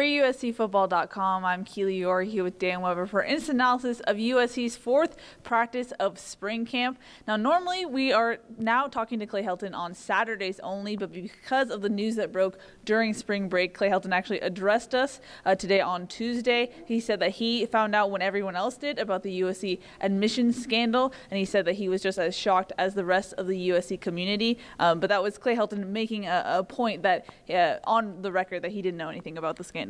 For USCFootball.com, I'm Keely Yor here with Dan Weber for instant analysis of USC's fourth practice of spring camp. Now, normally we are now talking to Clay Helton on Saturdays only, but because of the news that broke during spring break, Clay Helton actually addressed us uh, today on Tuesday. He said that he found out when everyone else did about the USC admissions scandal, and he said that he was just as shocked as the rest of the USC community. Um, but that was Clay Helton making a, a point that uh, on the record that he didn't know anything about the scandal.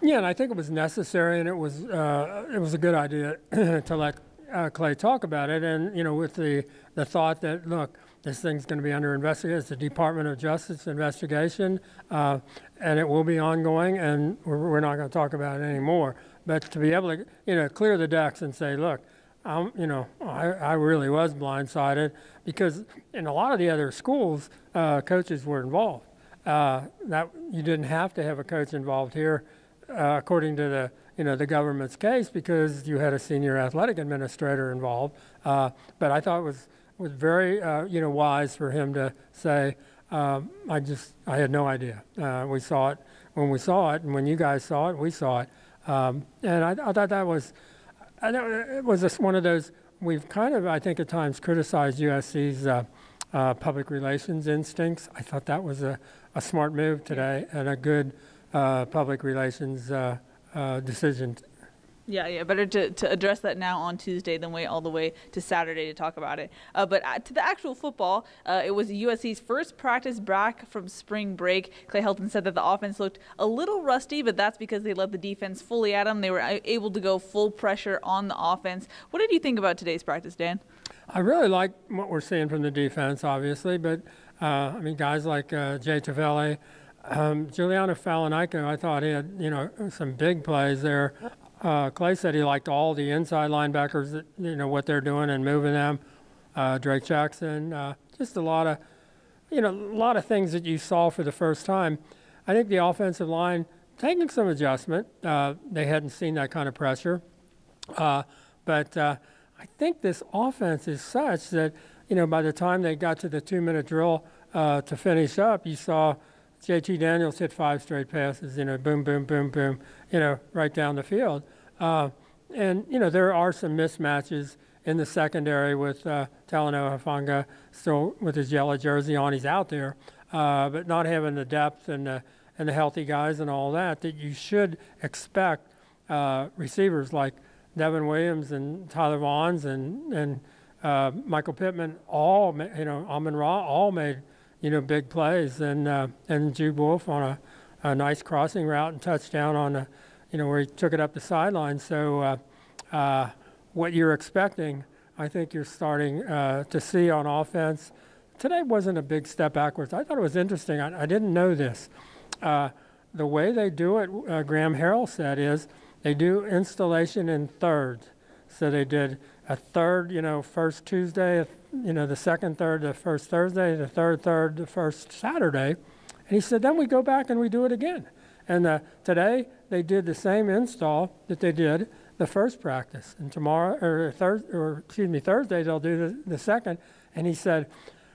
Yeah, and I think it was necessary, and it was uh, it was a good idea to let uh, Clay talk about it, and you know, with the the thought that look, this thing's going to be under investigation. It's Department of Justice investigation, uh, and it will be ongoing, and we're, we're not going to talk about it anymore. But to be able to, you know, clear the decks and say, look, um, you know, I, I really was blindsided because in a lot of the other schools, uh, coaches were involved. Uh, that you didn't have to have a coach involved here, uh, according to the you know the government's case, because you had a senior athletic administrator involved. Uh, but I thought it was was very uh, you know wise for him to say, um, I just I had no idea. Uh, we saw it when we saw it, and when you guys saw it, we saw it. Um, and I, I, thought that was I it was just one of those we've kind of I think at times criticized USC's uh, public relations instincts. I thought that was a, a smart move today and a good uh, public relations uh, uh, decision. Yeah, yeah, better to, to address that now on Tuesday than wait all the way to Saturday to talk about it. Uh, but to the actual football, uh, it was USC's first practice back from spring break. Clay Helton said that the offense looked a little rusty, but that's because they let the defense fully at them. They were able to go full pressure on the offense. What did you think about today's practice, Dan? I really like what we're seeing from the defense, obviously, but uh, I mean, guys like uh, Jay Tufele, um, Juliano Falaniko, I thought he had you know some big plays there. Uh, Clay said he liked all the inside linebackers, you know what they're doing and moving them. Uh, Drake Jackson, uh, just a lot of you know a lot of things that you saw for the first time. I think the offensive line taking some adjustment. Uh, they hadn't seen that kind of pressure, but I think this offense is such that, you know, by the time they got to the two minute drill uh, to finish up, you saw JT Daniels hit five straight passes, you know, boom, boom, boom, boom, you know, right down the field. Uh, and, you know, there are some mismatches in the secondary with uh, Talanoa Hufanga still with his yellow jersey on. He's out there, uh, but not having the depth and the, and the healthy guys and all that that you should expect uh, receivers like Devon Williams and Tyler Vaughns and and uh, Michael Pittman all you know Amon Ra all made you know big plays and uh, and Jude Wolfe on a, a nice crossing route and touchdown on a you know where he took it up the sideline. So uh, uh what you're expecting, I think you're starting uh, to see on offense. Today wasn't a big step backwards. I thought it was interesting. I, I didn't know this. Uh, the way they do it, Graham Harrell said, is they do installation in thirds. So they did a third, you know, first Tuesday, you know, the second third, the first Thursday, the third third, the first Saturday. And he said, then we go back and we do it again. And uh, today they did the same install that they did the first practice. And tomorrow, or, thir- or excuse me, Thursday they'll do the, the second. And he said,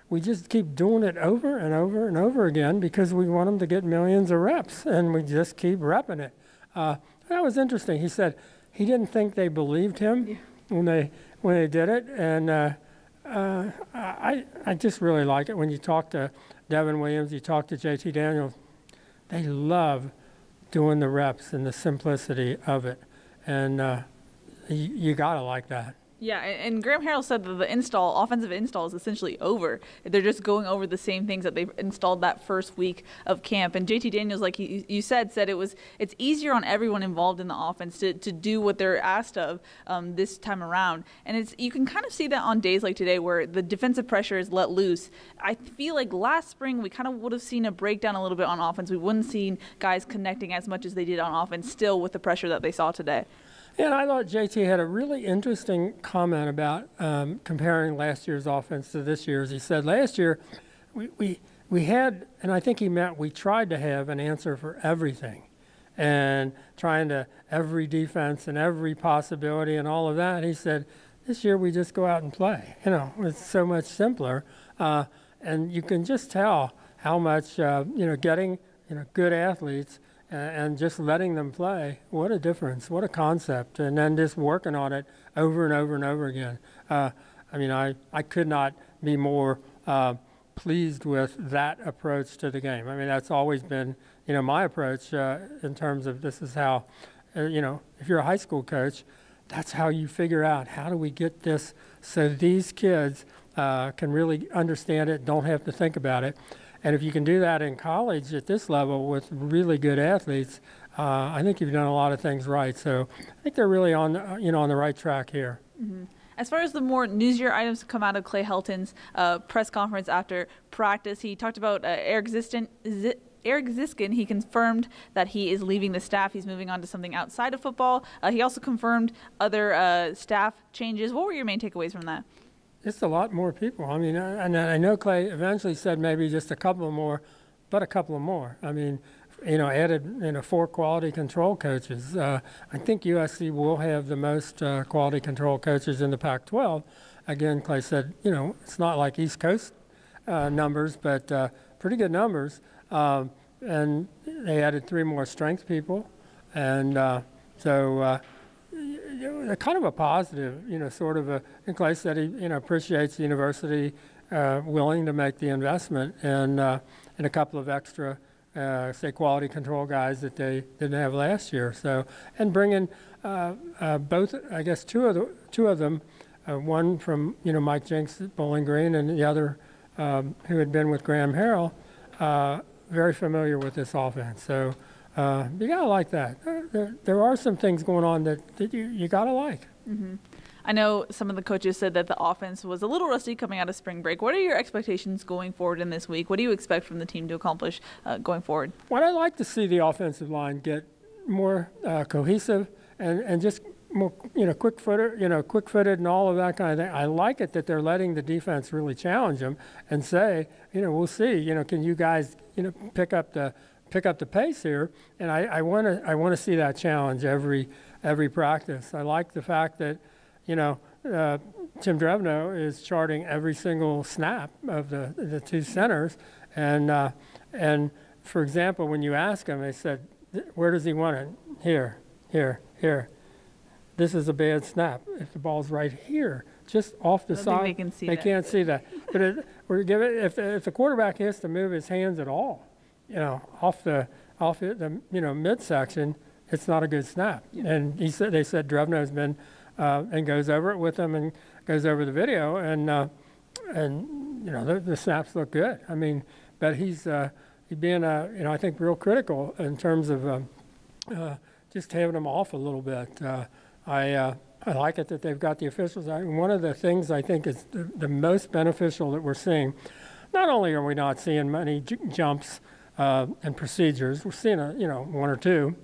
we just keep doing it over and over and over again because we want them to get millions of reps, and we just keep repping it. Uh, that was interesting. He said he didn't think they believed him yeah. when they when they did it, and uh, uh, I I just really like it when you talk to Devon Williams, you talk to J.T. Daniels. They love doing the reps and the simplicity of it, and uh, you, you gotta like that. Yeah, and Graham Harrell said that the install, offensive install, is essentially over. They're just going over the same things that they've installed that first week of camp. And JT Daniels, like you, you said, said it was it's easier on everyone involved in the offense to, to do what they're asked of um, this time around. And it's you can kind of see that on days like today where the defensive pressure is let loose. I feel like last spring we kind of would have seen a breakdown a little bit on offense. We wouldn't seen guys connecting as much as they did on offense, still with the pressure that they saw today. And I thought JT had a really interesting comment about um, comparing last year's offense to this year's. He said last year we, we, we had, and I think he meant we tried to have an answer for everything and trying to every defense and every possibility and all of that. He said, this year we just go out and play. You know, it's so much simpler. Uh, and you can just tell how much, uh, you know, getting, you know, good athletes and just letting them play, what a difference, what a concept. And then just working on it over and over and over again. Uh, I mean, I, I could not be more uh, pleased with that approach to the game. I mean, that's always been, you know, my approach uh, in terms of this is how, uh, you know, if you're a high school coach, that's how you figure out how do we get this so these kids uh, can really understand it, don't have to think about it. And if you can do that in college at this level with really good athletes, uh, I think you've done a lot of things right. So I think they're really on, the- you know, on the right track here. As far as the more newsier items come out of Clay Helton's uh, press conference after practice, he talked about uh, Eric. Z- Eric Ziskin, he confirmed that he is leaving the staff. He's moving on to something outside of football. Uh, he also confirmed other uh, staff changes. What were your main takeaways from that? It's a lot more people. I mean, uh, and I know Clay eventually said maybe just a couple more, but a couple more. I mean, you know, added you know four quality control coaches. Uh, I think USC will have the most uh, quality control coaches in the Pac-12. Again, Clay said, you know, it's not like East Coast uh, numbers, but uh, pretty good numbers. Um, and they added three more strength people, and uh, so. Uh, a kind of a positive, you know, sort of a, and Clay said he, you know, appreciates the university uh, willing to make the investment and, uh, and a couple of extra, uh, say, quality control guys that they didn't have last year. So, and bringing uh, uh, both, I guess, two of the, two of them, uh, one from, you know, Mike Jinks at Bowling Green and the other um, who had been with Graham Harrell, very familiar with this offense. So, uh, you gotta like that. There, there are some things going on that, that you, you gotta like. I know some of the coaches said that the offense was a little rusty coming out of spring break. What are your expectations going forward in this week? What do you expect from the team to accomplish uh, going forward? What I'd like to see the offensive line get more uh, cohesive and, and just more, you know, quick footed, you know, quick footed and all of that kind of thing. I like it that they're letting the defense really challenge them and say, you know, we'll see. You know, can you guys, you know, pick up the pick up the pace here? And I want to I want to see that challenge every every practice. I like the fact that, you know. Uh, Tim Drevno is charting every single snap of the the two centers, and uh, and for example, when you ask him, they said, "Where does he want it? Here, here, here. This is a bad snap. If the ball's right here, just off the I don't think side, they can see they that. can't see that. But it, we're giving if if the quarterback has to move his hands at all, you know, off the off the, you know midsection, it's not a good snap. And he said they said Drevno's been uh, and goes over it with them and goes over the video and uh, and you know the, the snaps look good. I mean, but he's uh, he's being uh, you know I think real critical in terms of um, uh, just having them off a little bit. Uh, I uh, I like it that they've got the officials. I, one of the things I think is the, the most beneficial that we're seeing. Not only are we not seeing many j- jumps uh, and procedures, we're seeing a you know one or two.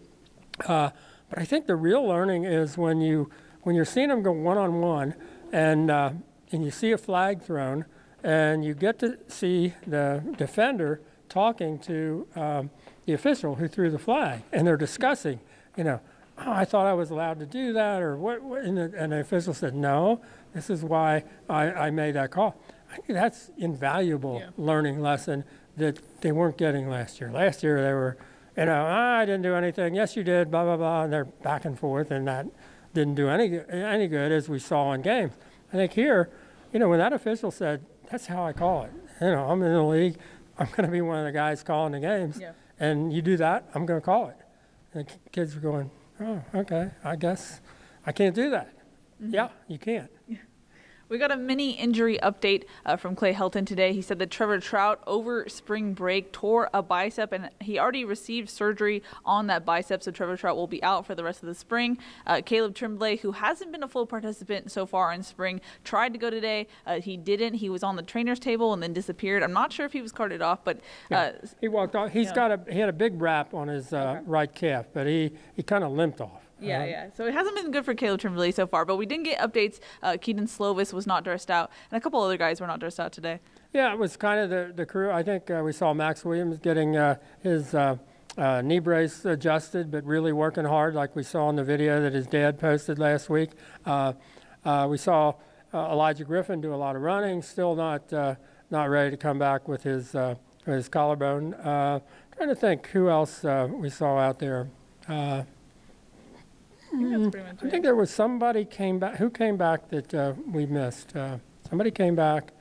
Uh, but I think the real learning is when you when you're seeing them go one on one, and uh, and you see a flag thrown, and you get to see the defender talking to um, the official who threw the flag, and they're discussing, you know, oh, I thought I was allowed to do that, or what? what and, the, and the official said, no, this is why I, I made that call. I think that's invaluable Yeah. learning lesson that they weren't getting last year. Last year they were, you know, "Ah, I didn't do anything. Yes, you did. Blah blah blah, and they're back and forth, and that didn't do any any good as we saw in games. I think here, you know, when that official said, "That's how I call it," you know, I'm in the league. I'm going to be one of the guys calling the games, Yeah. and you do that, I'm going to call it. And the kids were going, "Oh, okay. I guess I can't do that." Yeah, you can't. We got a mini injury update uh, from Clay Helton today. He said that Trevor Trout over spring break tore a bicep and he already received surgery on that bicep, so Trevor Trout will be out for the rest of the spring. Uh, Caleb Tremblay, who hasn't been a full participant so far in spring, tried to go today. Uh, he didn't. He was on the trainer's table and then disappeared. I'm not sure if he was carted off, but uh, He walked off. He's Yeah. got a he had a big wrap on his uh, right calf, but he he kind of limped off. Yeah, Uh, yeah. So it hasn't been good for Caleb Tremblay so far, but we didn't get updates. Uh, Kedon Slovis was not dressed out, and a couple other guys were not dressed out today. Yeah, it was kind of the, the crew. I think uh, we saw Max Williams getting uh, his uh, uh, knee brace adjusted, but really working hard, like we saw in the video that his dad posted last week. Uh, uh, we saw uh, Elijah Griffin do a lot of running, still not uh, not ready to come back with his uh, with his collarbone. Uh, trying to think who else uh, we saw out there. I think that's pretty much I it. think there was somebody came back. Who came back that uh, we missed? Uh, somebody came back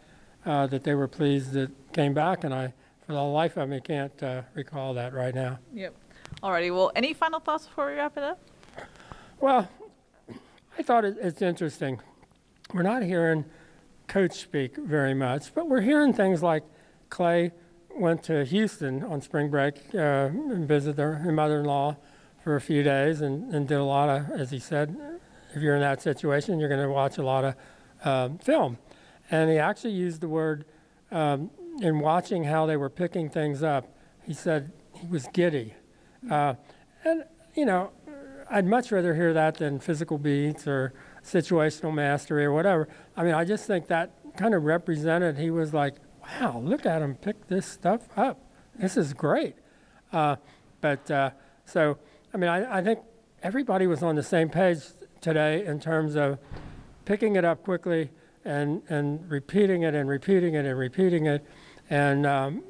uh, that they were pleased that came back, and I, for the life of me, can't uh, recall that right now. Yep. Alrighty. Well, any final thoughts before we wrap it up? Well, I thought it, it's interesting. We're not hearing coach speak very much, but we're hearing things like Clay went to Houston on spring break uh, and visited their, her mother-in-law for a few days and, and did a lot of, as he said, if you're in that situation, you're going to watch a lot of um, film. And he actually used the word um, in watching how they were picking things up. He said he was giddy. Uh, and, you know, I'd much rather hear that than physical beats or situational mastery or whatever. I mean, I just think that kind of represented, he was like, wow, look at him pick this stuff up. This is great. Uh, but uh, so, I mean, I, I think everybody was on the same page today in terms of picking it up quickly and, and repeating it and repeating it and repeating it and, um,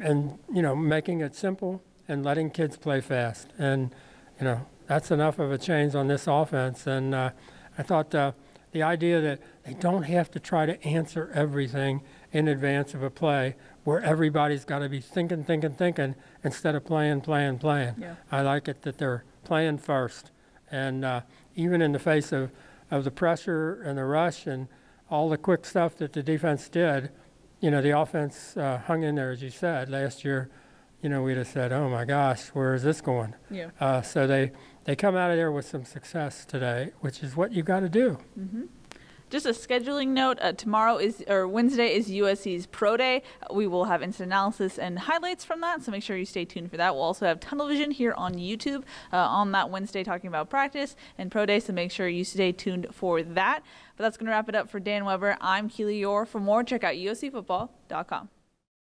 and, you know, making it simple and letting kids play fast. And, you know, that's enough of a change on this offense. And uh, I thought uh, the idea that they don't have to try to answer everything in advance of a play where everybody's got to be thinking, thinking, thinking instead of playing, playing, playing. Yeah. I like it that they're playing first. And uh, even in the face of, of the pressure and the rush and all the quick stuff that the defense did, you know, the offense uh, hung in there, as you said. Last year, you know, we'd have said, oh my gosh, where is this going? Yeah. Uh, so they, they come out of there with some success today, which is what you got to do. Just a scheduling note: uh, tomorrow is or Wednesday is USC's Pro Day. We will have instant analysis and highlights from that, so make sure you stay tuned for that. We'll also have Tunnel Vision here on YouTube uh, on that Wednesday, talking about practice and Pro Day. So make sure you stay tuned for that. But that's going to wrap it up for Dan Weber. I'm Keely Orr. For more, check out USCFootball.com.